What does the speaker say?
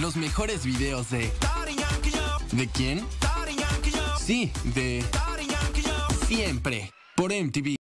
Los mejores videos de... ¿De quién? Sí, de... Siempre. Por MTV.